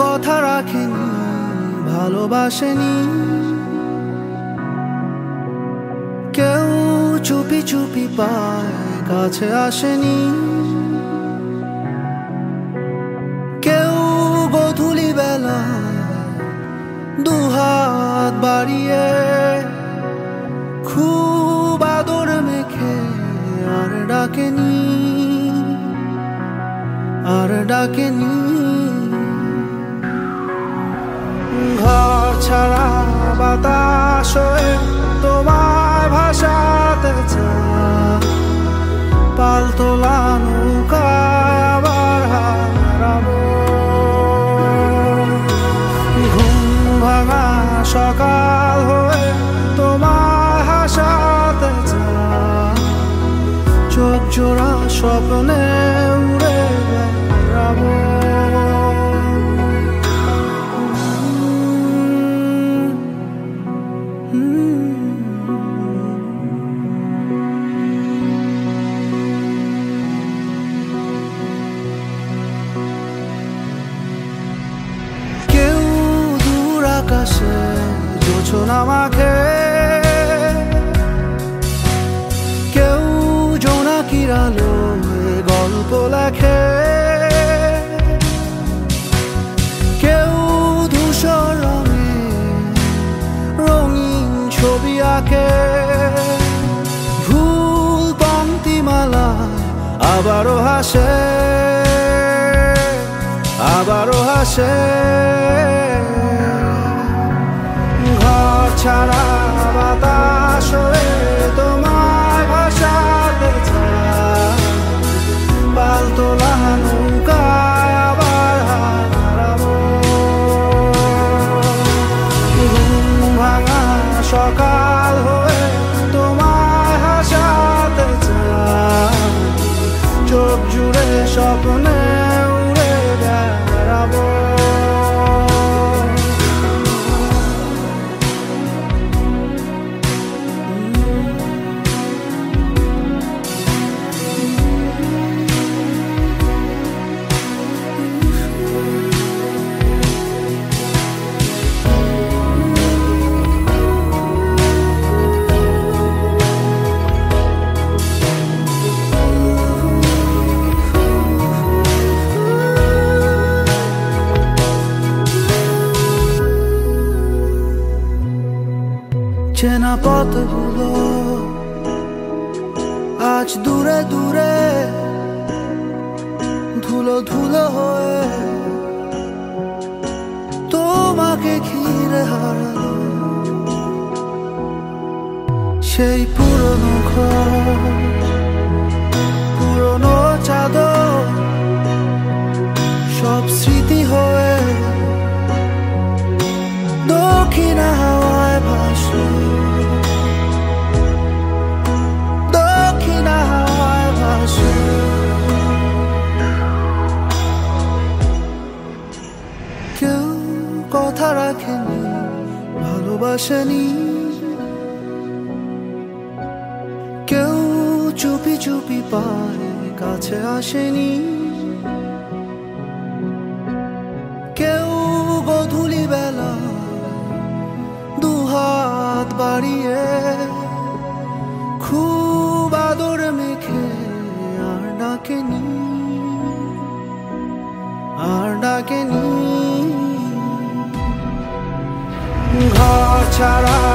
কথা রাখেনি ভালোবাসেনি কেউ চুপি চুপি পায়, কাছে আসেনি। কেউ গধুলি বেলা দুহাত বাড়িয়ে খুব আদর মেখে আর ডাকেনি আর ডাকেনি। হয়ে তোমায় ভাসাতে চায় পালতোলা নৌকায় আবার হারাবো। সকাল হয়ে তোমায় হাসাতে চায় চোখ জোড়া স্বপ্নে আকাশে জোছনা মাখে কেউ জোনাকির আলো গল্প লেখে। কেউ ধূসর রঙে রঙিন ছবি আঁকে। ভুল পঙ্ক্তিমালায় আবারও হাসে আবারও হাসে। সকাল হয়ে তোমায় হাসাতে চাই। চোখ জুড়ে স্বপ্নে চেনা পথগুলো আজ দূরে দূরে ধুলো ধুলো হয়ে তোমাকে ঘিরে হারালো। সেই পুরনো ঘর ভালোবাসেনি কেউ চুপি চুপি পায় কাছে আসেনি। কেউ গধুলি বেলা দুহাত বাড়িয়ে ছাড়া